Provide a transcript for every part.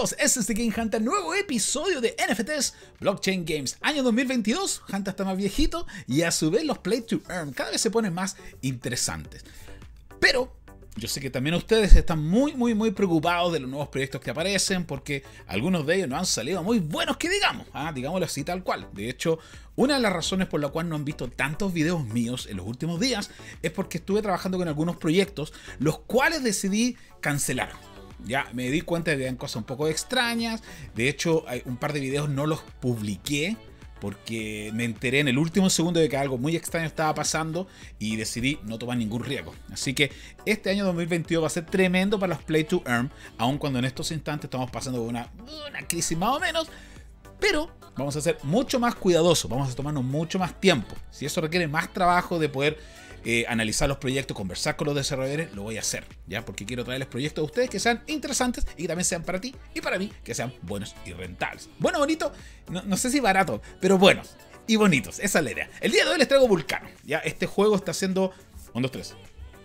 criptomaniáticos? Este es The Game Hunter, nuevo episodio de NFTs Blockchain Games. Año 2022, Hunter está más viejito y a su vez los Play to Earn cada vez se ponen más interesantes. Pero yo sé que también ustedes están muy, muy, muy preocupados de los nuevos proyectos que aparecen porque algunos de ellos no han salido muy buenos que digamos, ¿ah? digámoslo así tal cual. De hecho, una de las razones por la cual no han visto tantos videos míos en los últimos días es porque estuve trabajando con algunos proyectos, los cuales decidí cancelar. Ya me di cuenta de que eran cosas un poco extrañas. De hecho, hay un par de videos no los publiqué porque me enteré en el último segundo de que algo muy extraño estaba pasando y decidí no tomar ningún riesgo. Así que este año 2022 va a ser tremendo para los Play to Earn, aun cuando en estos instantes estamos pasando una, una crisis más o menos, pero vamos a ser mucho más cuidadosos, vamos a tomarnos mucho más tiempo. Si eso requiere más trabajo de poder eh, analizar los proyectos, conversar con los desarrolladores, lo voy a hacer, ¿ya? Porque quiero traerles proyectos a ustedes que sean interesantes y que también sean para ti y para mí, que sean buenos y rentables. Bueno, bonito, no, no sé si barato, pero buenos y bonitos, esa es la idea. El día de hoy les traigo Vulcano, ¿ya? Este juego está haciendo... 1, 2, 3.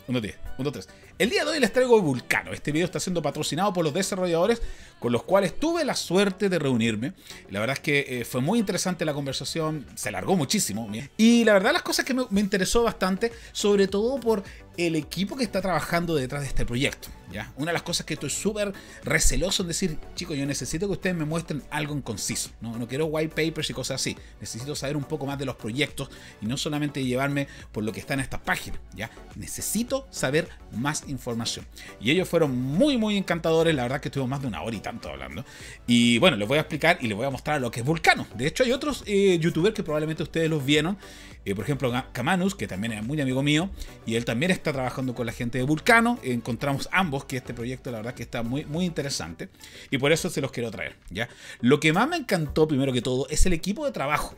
1, 10, 1, 3. El día de hoy les traigo Vulcano. Este video está siendo patrocinado por los desarrolladores con los cuales tuve la suerte de reunirme. La verdad es que eh, fue muy interesante la conversación, se alargó muchísimo. Y la verdad las cosas que me, me interesó bastante, sobre todo por el equipo que está trabajando detrás de este proyecto. ¿ya? Una de las cosas que estoy súper receloso en decir, chicos, yo necesito que ustedes me muestren algo en conciso. ¿no? no quiero white papers y cosas así. Necesito saber un poco más de los proyectos y no solamente llevarme por lo que está en esta página. ¿ya? Necesito saber más información. Y ellos fueron muy, muy encantadores. La verdad que estuvimos más de una hora y tanto hablando. Y bueno, les voy a explicar y les voy a mostrar lo que es Vulcano. De hecho, hay otros eh, youtubers que probablemente ustedes los vieron. Eh, por ejemplo, Kamanus, que también es muy amigo mío. Y él también trabajando con la gente de Vulcano. Encontramos ambos que este proyecto, la verdad, que está muy, muy interesante. Y por eso se los quiero traer. ¿ya? Lo que más me encantó, primero que todo, es el equipo de trabajo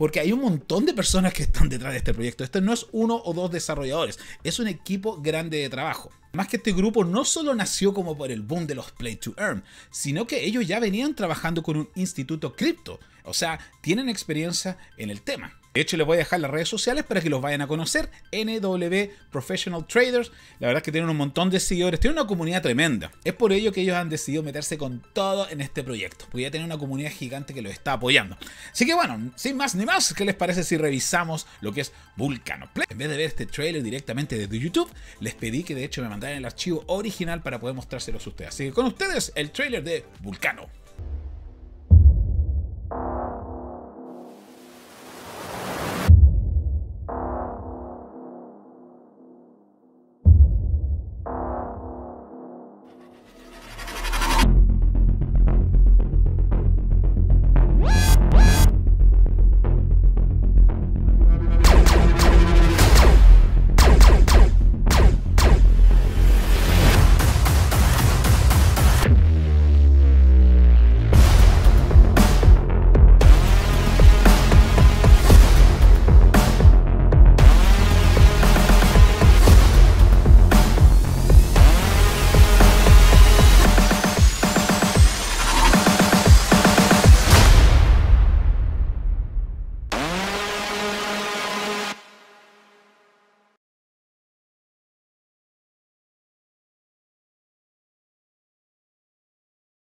porque hay un montón de personas que están detrás de este proyecto. Esto no es uno o dos desarrolladores, es un equipo grande de trabajo. Más que este grupo no solo nació como por el boom de los Play to Earn, sino que ellos ya venían trabajando con un instituto cripto, o sea, tienen experiencia en el tema. De hecho, les voy a dejar las redes sociales para que los vayan a conocer. NW Professional Traders. La verdad es que tienen un montón de seguidores. Tienen una comunidad tremenda. Es por ello que ellos han decidido meterse con todo en este proyecto. Porque ya tienen una comunidad gigante que los está apoyando. Así que bueno, sin más ni más, ¿qué les parece si revisamos lo que es Vulcano Play? En vez de ver este trailer directamente desde YouTube, les pedí que de hecho me mandaran el archivo original para poder mostrárselos a ustedes. Así que con ustedes, el trailer de Vulcano.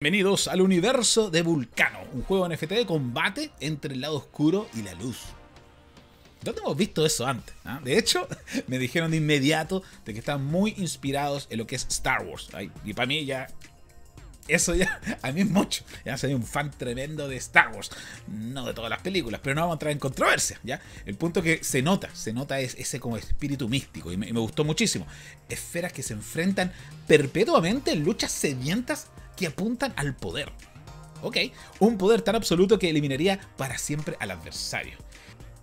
Bienvenidos al universo de Vulcano, un juego NFT de combate entre el lado oscuro y la luz. ¿Dónde hemos visto eso antes? ¿Ah? De hecho, me dijeron de inmediato de que están muy inspirados en lo que es Star Wars. Y para mí ya... Eso ya, a mí es mucho. Ya soy un fan tremendo de Star Wars. No de todas las películas, pero no vamos a entrar en controversia. ¿ya? El punto que se nota, se nota es ese como espíritu místico. Y me, me gustó muchísimo. Esferas que se enfrentan perpetuamente en luchas sedientas que apuntan al poder. ¿Ok? Un poder tan absoluto que eliminaría para siempre al adversario.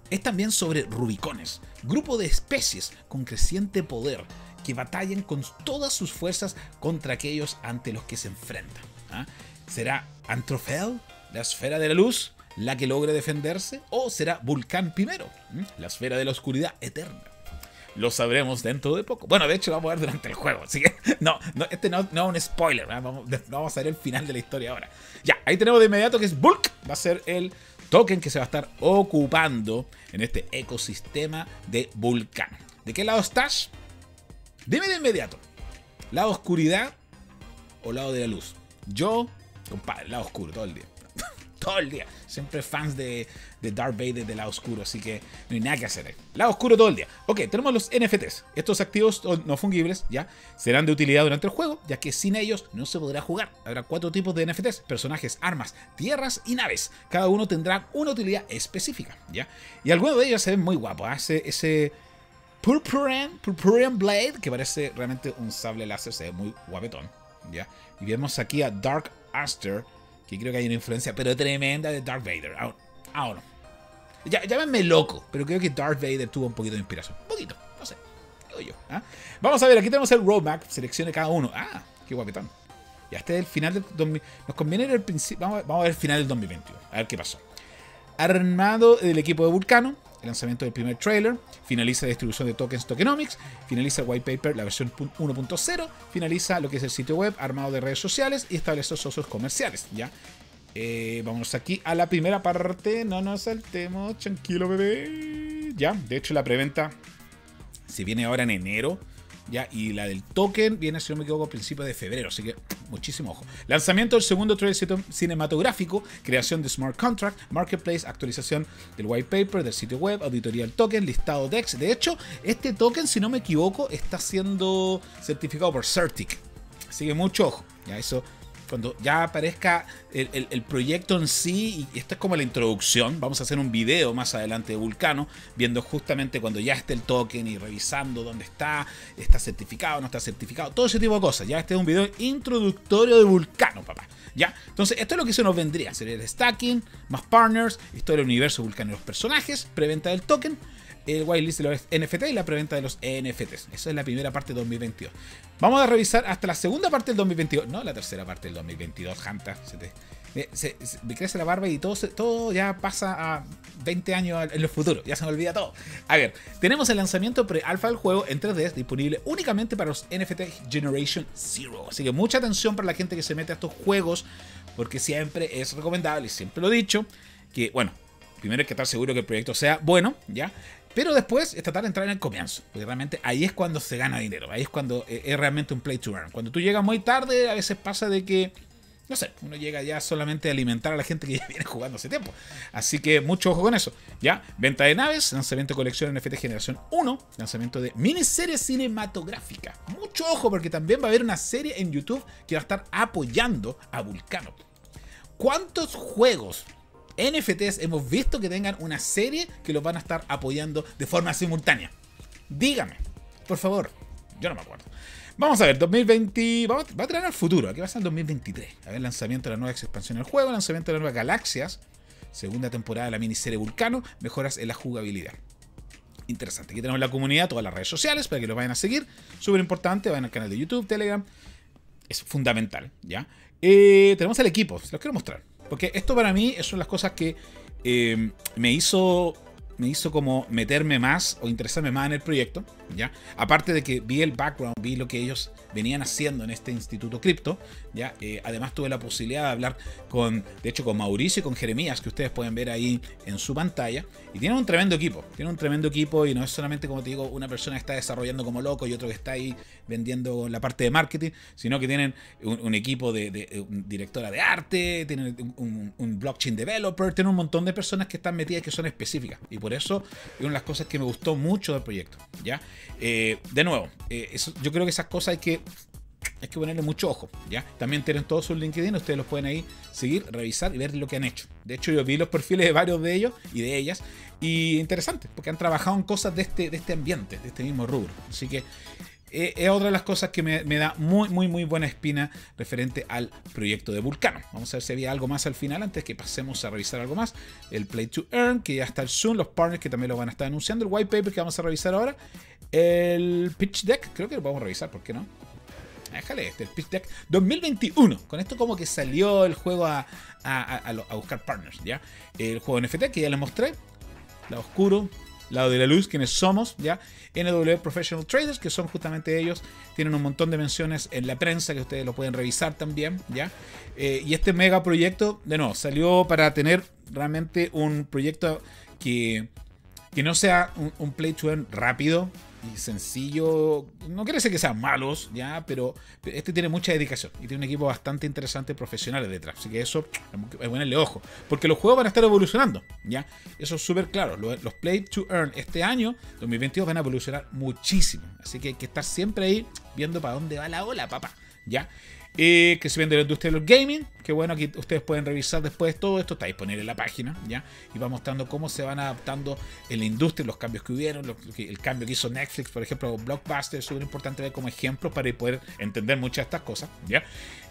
Es también sobre Rubicones, grupo de especies con creciente poder que batallan con todas sus fuerzas contra aquellos ante los que se enfrentan. ¿Ah? ¿Será Antrofel, la esfera de la luz, la que logre defenderse? ¿O será Vulcán primero, la esfera de la oscuridad eterna? Lo sabremos dentro de poco. Bueno, de hecho vamos a ver durante el juego. Así que no, este no, no, es un spoiler. Vamos, vamos, a ver el final de la historia ahora. Ya, ahí tenemos de inmediato que es Bulk. Va a ser el token que se va a estar ocupando en este ecosistema de Vulcano. ¿De qué lado estás? Dime de inmediato. ¿Lado oscuridad o lado de la luz? Yo, compadre, lado oscuro todo el día. Todo el día. Siempre fans de, de Darth Vader del lado oscuro, así que no hay nada que hacer ahí. Lado oscuro todo el día. Ok, tenemos los NFTs. Estos activos no fungibles, ya, serán de utilidad durante el juego, ya que sin ellos no se podrá jugar. Habrá cuatro tipos de NFTs, personajes, armas, tierras y naves. Cada uno tendrá una utilidad específica, ya. Y algunos de ellos se ven muy guapos. ¿ah? Ese, ese Purpurian Blade, que parece realmente un sable láser, se ve muy guapetón, ya. Y vemos aquí a Dark Aster, que creo que hay una influencia, pero tremenda de Darth Vader. Ahora, ya, llámenme loco, pero creo que Darth Vader tuvo un poquito de inspiración. Un poquito, no sé. Digo yo. ¿ah? Vamos a ver, aquí tenemos el roadmap, seleccione cada uno. Ah, qué guapetón. Ya este es el final del 2000. Nos conviene el principio. Vamos, vamos, a ver el final del 2021. A ver qué pasó. Armado del equipo de Vulcano lanzamiento del primer trailer, finaliza la distribución de tokens tokenomics, finaliza el white paper, la versión 1.0, finaliza lo que es el sitio web armado de redes sociales y establece socios comerciales. ¿ya? Eh, vamos aquí a la primera parte, no nos saltemos, tranquilo bebé. Ya, de hecho la preventa se viene ahora en enero ¿ya? Y la del token viene, si no me equivoco, a principios de febrero, así que muchísimo ojo. Lanzamiento del segundo trailer cinematográfico, creación de Smart Contract, Marketplace, actualización del white paper, del sitio web, auditoría del token, listado DEX. De hecho, este token, si no me equivoco, está siendo certificado por Certic. Así que mucho ojo. Ya eso cuando ya aparezca el, proyecto en sí, y esta es como la introducción, vamos a hacer un video más adelante de Vulcano, viendo justamente cuando ya esté el token y revisando dónde está, está certificado, no está certificado, todo ese tipo de cosas. Ya este es un video introductorio de Vulcano, papá. ¿Ya? Entonces, esto es lo que se nos vendría. Sería el stacking, más partners, historia del universo Vulcano y los personajes, preventa del token, el whitelist de los NFT y la preventa de los NFTs. Esa es la primera parte de 2022. Vamos a revisar hasta la segunda parte del 2022. No, la tercera parte del 2022, Hanta. Se, me crece la barba y todo, todo ya pasa a 20 años en el futuro. Ya se me olvida todo. A ver, tenemos el lanzamiento pre-alfa del juego en 3D disponible únicamente para los NFT Generation Zero. Así que mucha atención para la gente que se mete a estos juegos, porque siempre es recomendable, y siempre lo he dicho, que, bueno, primero hay que estar seguro que el proyecto sea bueno, ¿ya? Pero después es tratar de entrar en el comienzo, porque realmente ahí es cuando se gana dinero, ahí es cuando eh, es realmente un play to earn. Cuando tú llegas muy tarde, a veces pasa de que, no sé, uno llega ya solamente a alimentar a la gente que ya viene jugando hace tiempo. Así que mucho ojo con eso, ¿ya? Venta de naves, lanzamiento de colección NFT Generación 1, lanzamiento de miniserie cinematográfica. Mucho ojo porque también va a haber una serie en YouTube que va a estar apoyando a Vulcano. ¿Cuántos juegos NFTs hemos visto que tengan una serie que los van a estar apoyando de forma simultánea. Dígame, por favor. Yo no me acuerdo. Vamos a ver, 2020. va a traer al futuro. Aquí va a ser el 2023. A ver, lanzamiento de la nueva expansión del juego, lanzamiento de las nuevas galaxias. Segunda temporada de la miniserie Vulcano. Mejoras en la jugabilidad. Interesante. Aquí tenemos la comunidad, todas las redes sociales para que lo vayan a seguir. Súper importante. Vayan al canal de YouTube, Telegram. Es fundamental, ¿ya? Eh, tenemos el equipo. Se los quiero mostrar. Porque esto para mí son las cosas que eh, me hizo me hizo como meterme más o interesarme más en el proyecto, ¿ya? Aparte de que vi el background, vi lo que ellos venían haciendo en este instituto cripto, ¿ya? Eh, además tuve la posibilidad de hablar con, de hecho, con Mauricio y con Jeremías, que ustedes pueden ver ahí en su pantalla, y tienen un tremendo equipo, tienen un tremendo equipo y no es solamente, como te digo, una persona que está desarrollando como loco y otro que está ahí vendiendo la parte de marketing, sino que tienen un, equipo de, directora de arte, tienen un, blockchain developer, tienen un montón de personas que están metidas que son específicas. Y por eso es una de las cosas que me gustó mucho del proyecto. ¿ya? Eh, de nuevo, eh, yo creo que esas cosas hay que hay que ponerle mucho ojo, ¿ya? También tienen todos sus LinkedIn, ustedes los pueden ahí seguir, revisar y ver lo que han hecho. De hecho, yo vi los perfiles de varios de ellos y de ellas, y interesante, porque han trabajado en cosas de este, de este ambiente, de este mismo rubro. Así que eh, es otra de las cosas que me, da muy, muy, muy buena espina referente al proyecto de Vulcano. Vamos a ver si había algo más al final antes que pasemos a revisar algo más. El Play to Earn, que ya está el Zoom, los partners que también lo van a estar anunciando, el white paper que vamos a revisar ahora, el pitch deck, creo que lo a revisar, ¿por qué no? Déjale este, el pitch deck 2021. Con esto como que salió el juego a, a buscar partners, ¿ya? El juego NFT que ya les mostré, la oscuro, lado de la luz, quienes somos, ¿ya? NW Professional Traders, que son justamente ellos, tienen un montón de menciones en la prensa que ustedes lo pueden revisar también, ¿ya? Eh, y este mega proyecto, de nuevo, salió para tener realmente un proyecto que, que no sea un, play to earn rápido, sencillo. No quiere decir que sean malos, ya, pero este tiene mucha dedicación y tiene un equipo bastante interesante profesionales detrás. Así que eso es ponerle ojo. Porque los juegos van a estar evolucionando, ya. Eso es súper claro. Los, los, Play to Earn este año, 2022, van a evolucionar muchísimo. Así que hay que estar siempre ahí viendo para dónde va la ola, papá. ¿Ya? Que se vende la industria del gaming. Que bueno, aquí ustedes pueden revisar después todo esto, está disponible en la página, ¿ya? Y va mostrando cómo se van adaptando en la industria, los cambios que hubieron, el cambio que hizo Netflix, por ejemplo, Blockbuster, es súper importante ver como ejemplo para poder entender muchas de estas cosas, ¿ya?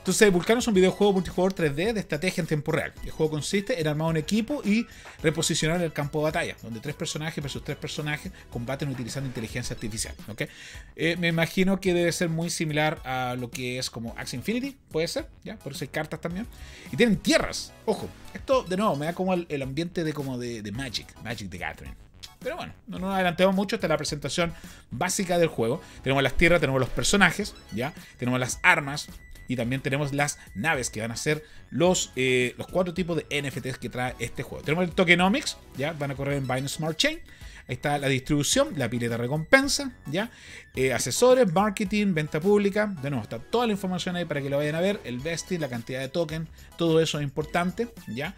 Entonces, Vulcano es un videojuego multijugador 3D de estrategia en tiempo real. El juego consiste en armar un equipo y reposicionar el campo de batalla, donde tres personajes versus tres personajes combaten utilizando inteligencia artificial. ¿okay? Eh, me imagino que debe ser muy similar a lo que es como Axie Infinity, puede ser, ¿ya? Por eso hay cartas también. Y tienen tierras, ojo. Esto, de nuevo, me da como el, ambiente de como de, de Magic, Magic the Gathering. Pero bueno, no nos adelantemos mucho, esta es la presentación básica del juego. Tenemos las tierras, tenemos los personajes, ¿ya? Tenemos las armas, y también tenemos las naves que van a ser los, eh, los cuatro tipos de NFTs que trae este juego. Tenemos el tokenomics, ya van a correr en Binance Smart Chain. Ahí está la distribución, la pileta de recompensa, ¿ya? Eh, asesores, marketing, venta pública. De nuevo, está toda la información ahí para que lo vayan a ver. El vesting, la cantidad de token, todo eso es importante, ¿ya?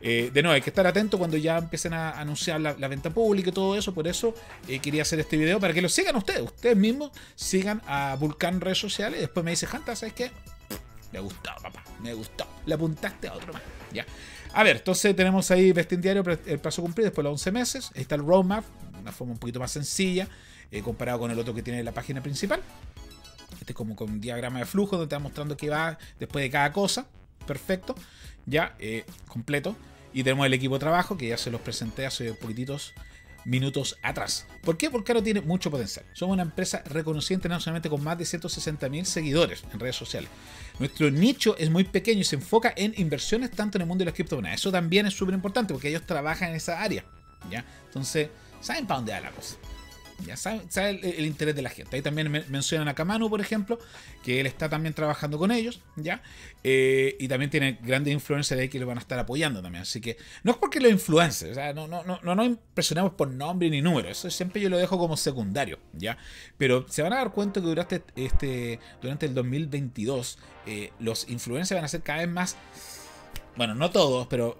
Eh, de nuevo, hay que estar atento cuando ya empiecen a anunciar la, venta pública y todo eso. Por eso eh, quería hacer este video para que lo sigan ustedes. Ustedes mismos sigan a Vulcan redes sociales. Después me dice, Hanta, ¿sabes qué? Me gustó, papá. Me gustó. Le apuntaste a otro más. Ya. A ver, entonces tenemos ahí diario el plazo cumplido después de los 11 meses. Ahí está el roadmap, una forma un poquito más sencilla eh, comparado con el otro que tiene la página principal. Este es como con un diagrama de flujo donde está mostrando qué va después de cada cosa. Perfecto. Ya, completo. Y tenemos el equipo de trabajo que ya se los presenté hace poquititos minutos atrás. ¿Por qué? Porque ahora tiene mucho potencial. Somos una empresa reconocida internacionalmente con más de 160.000 seguidores en redes sociales. Nuestro nicho es muy pequeño y se enfoca en inversiones tanto en el mundo de las criptomonedas. Eso también es súper importante porque ellos trabajan en esa área. ¿ya? Entonces, ¿saben para dónde va la cosa? Ya sabe, el, interés de la gente. Ahí también mencionan a Kamanu, por ejemplo, que él está también trabajando con ellos, ¿ya? Eh, y también tiene grandes influencers ahí que le van a estar apoyando también. Así que no es porque los influencers, o sea, no, no, no, no nos impresionamos por nombre ni número. Eso siempre yo lo dejo como secundario, ¿ya? Pero se van a dar cuenta que durante, este, durante el 2022 eh, los influencers van a ser cada vez más bueno, no todos, pero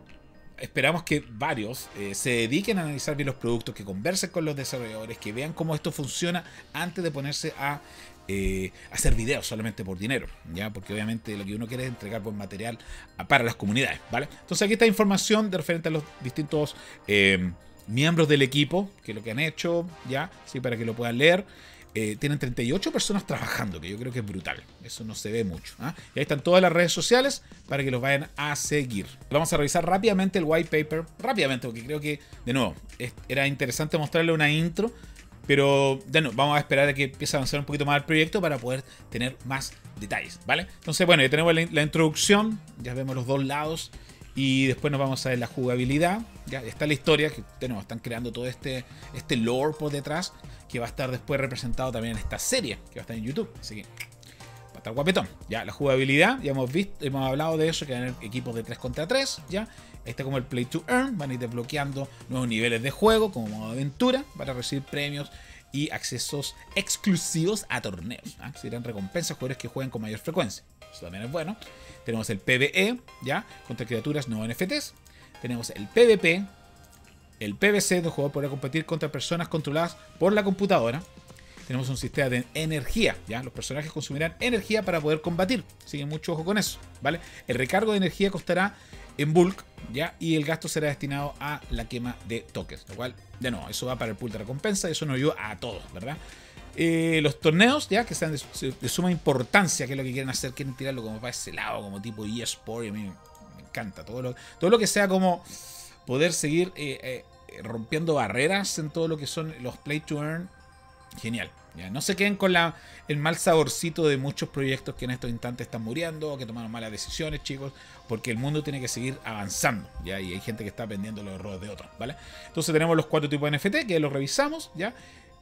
esperamos que varios eh, se dediquen a analizar bien los productos, que conversen con los desarrolladores, que vean cómo esto funciona antes de ponerse a eh, hacer videos solamente por dinero, ¿ya? Porque obviamente lo que uno quiere es entregar buen material para las comunidades, ¿vale? Entonces aquí está información de referente a los distintos eh, miembros del equipo, que lo que han hecho, ¿ya? Sí, para que lo puedan leer. Eh, tienen 38 personas trabajando, que yo creo que es brutal. Eso no se ve mucho. ¿ah? Y ahí están todas las redes sociales para que los vayan a seguir. Vamos a revisar rápidamente el white paper, rápidamente, porque creo que, de nuevo, era interesante mostrarle una intro. Pero de vamos a esperar a que empiece a avanzar un poquito más el proyecto para poder tener más detalles, ¿vale? Entonces, bueno, ya tenemos la, introducción, ya vemos los dos lados y después nos vamos a ver la jugabilidad. Ya está la historia, que tenemos, están creando todo este, este lore por detrás que va a estar después representado también en esta serie, que va a estar en YouTube. Así que va a estar guapetón. Ya, la jugabilidad, ya hemos visto, hemos hablado de eso, que van a tener equipos de 3 contra 3, ya. Este como el Play to Earn, van a ir desbloqueando nuevos niveles de juego, como modo aventura, para recibir premios y accesos exclusivos a torneos. ¿ah? Serán recompensas a jugadores que jueguen con mayor frecuencia. Eso también es bueno. Tenemos el PvE, ya, contra criaturas no NFTs. Tenemos el PvP, el PVC, donde el jugador podrá competir contra personas controladas por la computadora. Tenemos un sistema de energía, ¿ya? Los personajes consumirán energía para poder combatir. Sigue mucho ojo con eso, ¿vale? El recargo de energía costará en bulk, ¿ya? Y el gasto será destinado a la quema de tokens. Lo cual, de nuevo, eso va para el pool de recompensa y eso nos ayuda a todos, ¿verdad? Eh, los torneos, ya, que sean de, suma importancia, que es lo que quieren hacer, quieren tirarlo como para ese lado, como tipo eSport, y a mí me encanta. Todo lo, todo lo que sea como poder seguir eh, eh, rompiendo barreras en todo lo que son los play to earn, genial. ¿ya? No se queden con la, el mal saborcito de muchos proyectos que en estos instantes están muriendo que tomaron malas decisiones, chicos, porque el mundo tiene que seguir avanzando, ¿ya? Y hay gente que está aprendiendo los errores de otros, ¿vale? Entonces tenemos los cuatro tipos de NFT que los revisamos, ¿ya?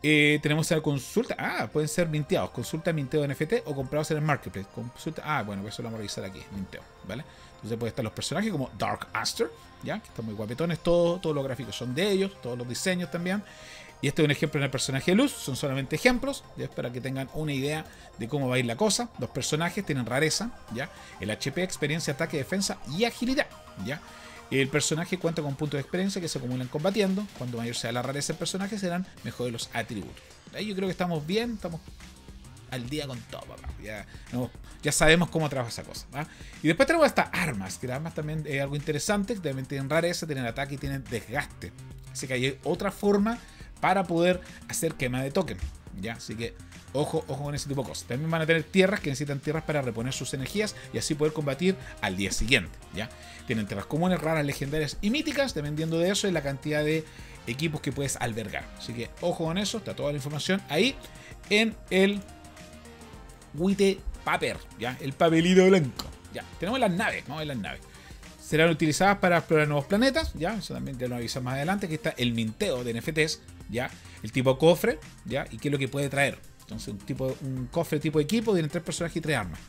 Eh, tenemos la consulta. Ah, pueden ser minteados. Consulta minteo NFT o comprados en el marketplace. Consulta. Ah, bueno, pues eso lo vamos a revisar aquí. Minteo, ¿vale? Entonces pueden estar los personajes como Dark Aster, ¿ya? Que están muy guapetones. Todos, todos los gráficos son de ellos. Todos los diseños también. Y este es un ejemplo en el personaje de luz, son solamente ejemplos, ya para que tengan una idea de cómo va a ir la cosa. Los personajes tienen rareza, ¿ya? El HP, experiencia, ataque, defensa y agilidad, ¿ya? El personaje cuenta con puntos de experiencia que se acumulan combatiendo. Cuando mayor sea la rareza del personaje, serán mejores los atributos. Yo creo que estamos bien, estamos al día con todo, papá. Ya, sabemos cómo trabaja esa cosa. Y después tenemos estas armas, que las armas también es algo interesante, también tienen rareza, tienen ataque y tienen desgaste. Así que hay otra forma para poder hacer quema de token. ¿ya? Así que ojo, ojo con ese tipo de cosas. También van a tener tierras que necesitan tierras para reponer sus energías y así poder combatir al día siguiente. ¿ya? Tienen tierras comunes, raras, legendarias y míticas, dependiendo de eso y la cantidad de equipos que puedes albergar. Así que ojo con eso, está toda la información ahí en el Wite Paper, ¿ya? El papelito blanco. Ya, tenemos las naves, vamos las naves. Serán utilizadas para explorar nuevos planetas, ya, eso también te lo avisamos más adelante, que está el minteo de NFTs, ya, el tipo cofre, ya, y qué es lo que puede traer. Entonces, un, cofre tipo equipo tiene tres personajes y tres armas.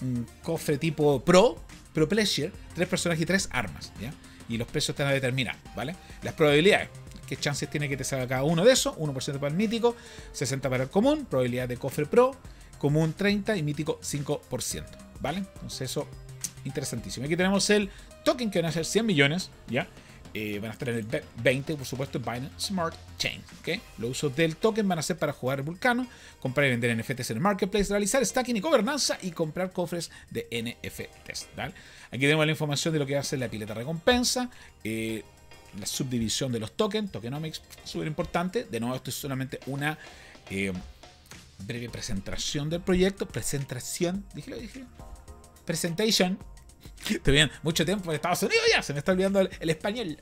Un cofre tipo pro, pro pleasure, tres personajes y tres armas, ya. Y los precios están a determinar, ¿vale? Las probabilidades, qué chances tiene que te salga cada uno de esos, 1% para el mítico, 60 para el común, probabilidad de cofre pro, común 30 y mítico 5%, ¿vale? Entonces eso, interesantísimo. Aquí tenemos el token que van a ser 100 millones, ¿ya? Eh, van a estar en el 20, por supuesto, Binance Smart Chain. ¿okay? Los usos del token van a ser para jugar Vulcano, comprar y vender NFTs en el marketplace, realizar stacking y gobernanza y comprar cofres de NFTs. ¿vale? Aquí tenemos la información de lo que va a ser la pileta recompensa, eh, la subdivisión de los tokens, tokenomics, súper importante. De nuevo, esto es solamente una eh, breve presentación del proyecto. Presentación, dije dije. Presentation. Bien, mucho tiempo en Estados Unidos ya, se me está olvidando el, español.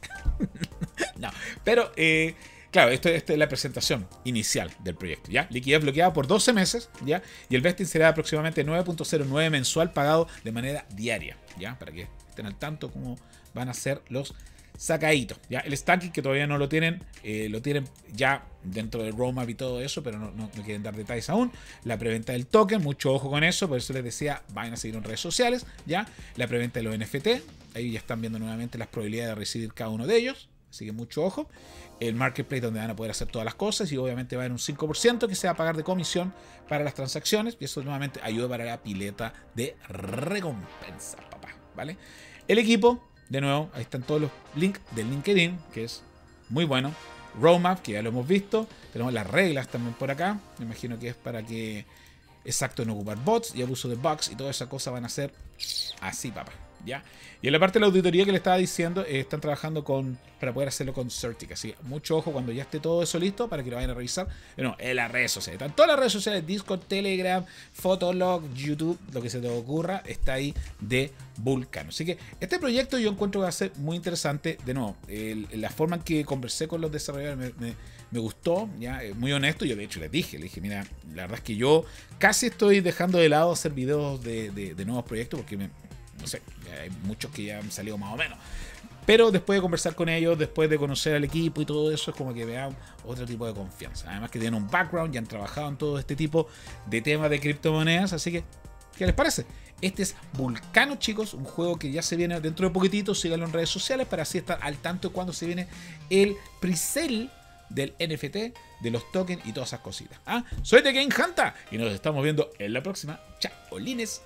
no, pero eh, claro, esto, es la presentación inicial del proyecto, ¿ya? Liquidez bloqueada por 12 meses, ¿ya? Y el vesting será aproximadamente 9.09 mensual pagado de manera diaria, ¿ya? Para que estén al tanto cómo van a ser los sacadito. ¿ya? El stacking que todavía no lo tienen, eh, lo tienen ya dentro del roadmap y todo eso, pero no, no, quieren dar detalles aún. La preventa del token, mucho ojo con eso, por eso les decía, vayan a seguir en redes sociales. ¿ya? La preventa de los NFT, ahí ya están viendo nuevamente las probabilidades de recibir cada uno de ellos, así que mucho ojo. El marketplace donde van a poder hacer todas las cosas y obviamente va a haber un 5% que se va a pagar de comisión para las transacciones y eso nuevamente ayuda para la pileta de recompensa, papá, ¿vale? El equipo de nuevo, ahí están todos los links del LinkedIn, que es muy bueno. Roadmap, que ya lo hemos visto. Tenemos las reglas también por acá. Me imagino que es para que exacto no ocupar bots y abuso de bugs y toda esa cosa van a ser así, papá. ¿Ya? Y en la parte de la auditoría que le estaba diciendo, eh, están trabajando con para poder hacerlo con Certic. Así mucho ojo cuando ya esté todo eso listo para que lo vayan a revisar. No, en las redes sociales. Están todas las redes sociales: Discord, Telegram, Fotolog, YouTube, lo que se te ocurra, está ahí de Vulcano. Así que este proyecto yo encuentro que va a ser muy interesante. De nuevo, la forma en que conversé con los desarrolladores me, gustó, ya, eh, muy honesto. Yo de hecho les dije, les dije, mira, la verdad es que yo casi estoy dejando de lado hacer videos de, de nuevos proyectos porque me no sé, hay muchos que ya han salido más o menos. Pero después de conversar con ellos, después de conocer al equipo y todo eso, es como que vean otro tipo de confianza. Además que tienen un background, ya han trabajado en todo este tipo de temas de criptomonedas, así que, ¿qué les parece? Este es Vulcano, chicos, un juego que ya se viene dentro de poquitito. Síganlo en redes sociales para así estar al tanto de cuando se viene el pre-sale del NFT, de los tokens y todas esas cositas. ¿ah? Soy The Game Hunter y nos estamos viendo en la próxima. Chao, Lines.